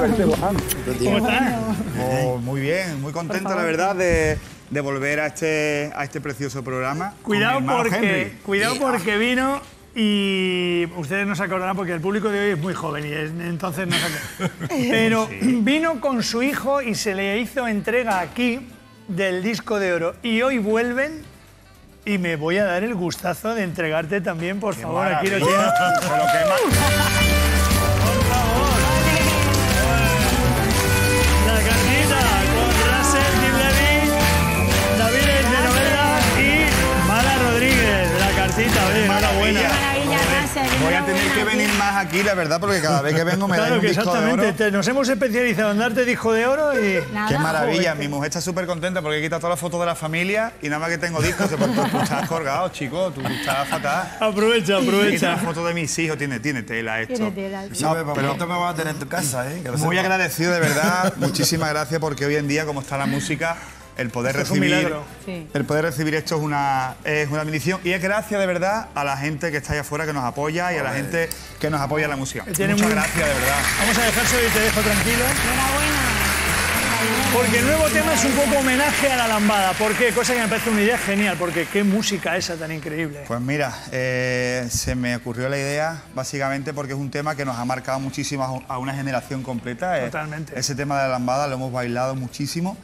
verte, Juan. ¿Cómo estás? Oh, muy bien, muy contento, la verdad, de, de volver a este, a este precioso programa. Cuidado porque, Henry. cuidado porque vino y ustedes no se acordarán porque el público de hoy es muy joven y es- entonces no se acordarán. Pero vino con su hijo y se le hizo entrega aquí del disco de oro y hoy vuelven y me voy a dar el gustazo de entregarte también, por Qué favor, aquí lo tienes. enhorabuena. Voy a tener que venir más aquí, la verdad, porque cada vez que vengo me dan Claro un que disco de exactamente. oro. te- nos hemos especializado en darte disco de oro y. Nada, Qué maravilla, mi mujer está súper contenta porque he quitado todas las fotos de la familia y nada más que tengo discos. Tú estás colgado, chico, tú estás fatal. Aprovecha, Y aprovecha. la foto de mis hijos, tiene, tiene tela esto. Tiene tela. No, pero pronto me vas a tener en tu casa, ¿eh? Que muy agradecido, de verdad. Muchísimas gracias porque hoy en día, como está la música, el poder Esto es un recibir... Sí. El poder recibir esto es una, es una bendición y es gracias de verdad a la gente que está allá afuera que nos apoya y a la gente que nos apoya en la música. tiene Muchas muy- gracias, de verdad. Vamos a dejárselo y te dejo tranquilo. Enhorabuena. Porque el nuevo tema es un poco homenaje a la lambada. ¿Por qué? Cosa que me parece una idea genial, porque qué música esa tan increíble. Pues mira, eh, se me ocurrió la idea básicamente porque es un tema que nos ha marcado muchísimo a a una generación completa. Eh, Totalmente. Ese tema de la lambada lo hemos bailado muchísimo.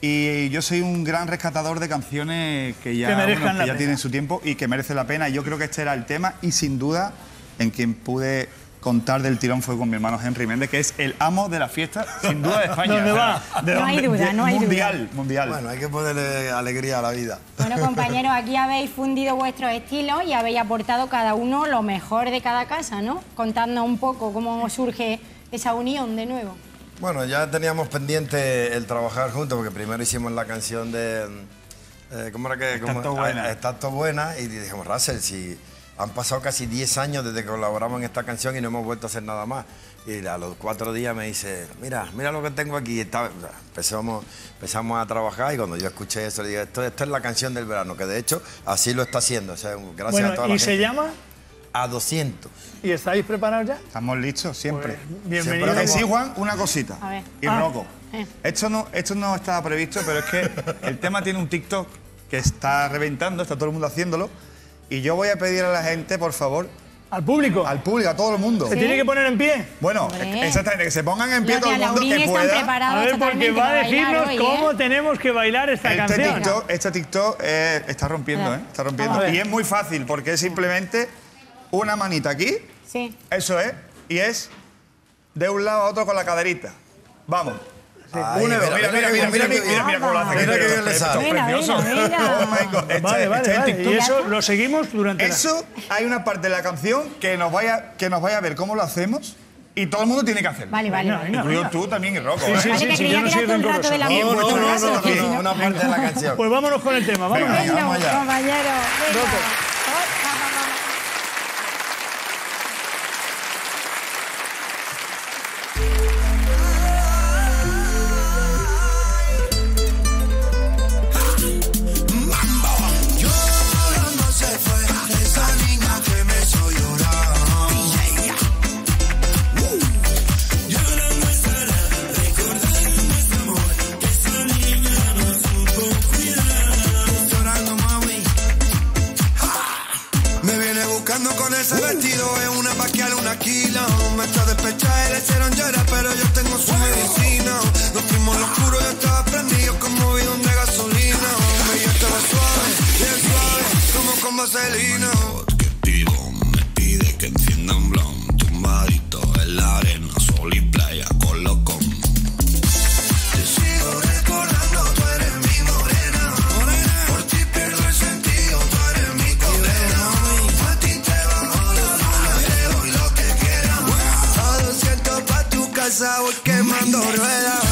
Y yo soy un gran rescatador de canciones que ya, Que bueno, que ya tienen su tiempo y que merecen la pena. Yo creo que este era el tema y sin duda en quien pude contar del tirón fue con mi hermano Henry Méndez, que es el amo de la fiesta, sin duda, de España. ¿Dónde va? de No hay duda, no hay duda. mundial, Mundial, Bueno, hay que ponerle alegría a la vida. Bueno, compañeros, aquí habéis fundido vuestros estilos y habéis aportado cada uno lo mejor de cada casa, ¿no? Contadnos un poco cómo surge esa unión de nuevo. Bueno, ya teníamos pendiente el trabajar juntos, porque primero hicimos la canción de. eh, ¿Cómo era que? cómo- Tanto buena. Ah, Está todo buena. Y dijimos, Russell, si han pasado casi 10 años desde que colaboramos en esta canción y no hemos vuelto a hacer nada más. Y a los cuatro días me dice, mira, mira lo que tengo aquí. Y empezamos, empezamos a trabajar y cuando yo escuché eso, le dije, esto, esto es la canción del verano, que de hecho así lo está haciendo. O sea, gracias Bueno, a toda ¿y la se gente. llama? A 200. ¿Y estáis preparados ya? Estamos listos siempre. Pues, bienvenido. Pero que sí, Juan, una cosita. A ver. Y Ah. Rocco. Eh. Esto no, esto no estaba previsto, pero es que el tema tiene un TikTok que está reventando, está todo el mundo haciéndolo. Y yo voy a pedir a la gente, por favor, ¿Al público? al público, a todo el mundo. ¿Se tiene que poner en pie? Bueno, Hombre. exactamente, que se pongan en pie Los todo el mundo que están pueda. preparados A ver, porque va a decirnos hoy, cómo ¿eh? tenemos que bailar esta Este canción. TikTok, este TikTok eh, está rompiendo, ¿eh? Está rompiendo. Ver. Y es muy fácil, porque es simplemente una manita aquí, Sí. eso es, y es de un lado a otro con la caderita. Vamos. Ay, Uno, dos, mira, mira, mira, mira, mira, mira, mira cómo lo hace. Mira que bien le sale. Mira, precioso. mira, mira. Oh este- Vale, vale, este vale. Y eso lo seguimos durante la- Eso, hay una parte de la canción que nos vaya, que nos vaya a ver cómo lo hacemos y todo el mundo tiene que hacerlo. Vale, vale. Venga. Incluido tú también y Rocco. Sí, ¿eh? sí, sí, sí, yo no soy rencoroso. No, no, no, no, no, no, no- una parte de la canción. Pues vámonos con el tema, vámonos. Venga, vamos allá. compañero, Me viene buscando con ese vestido, es una paquial, una kilo. Me está despechada, le hicieron llorar, pero yo tengo su medicina. Nos fuimos los oscuro, yo estaba prendido como bidón de gasolina. Pa'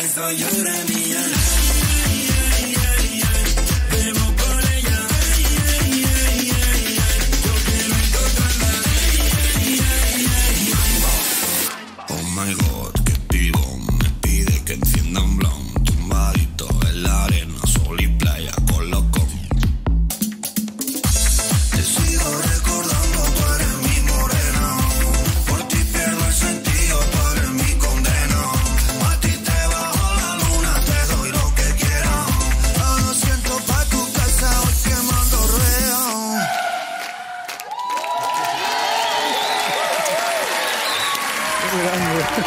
Next on you, then me alone.